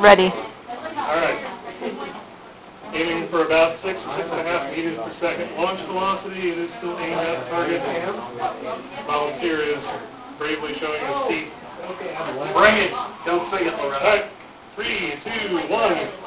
Ready. All right. Aiming for about six or six and a half meters per second launch velocity. It is still aimed at target. Volunteer is bravely showing his teeth. Bring it. Don't sing it, Loretta. All right. Three, two, one.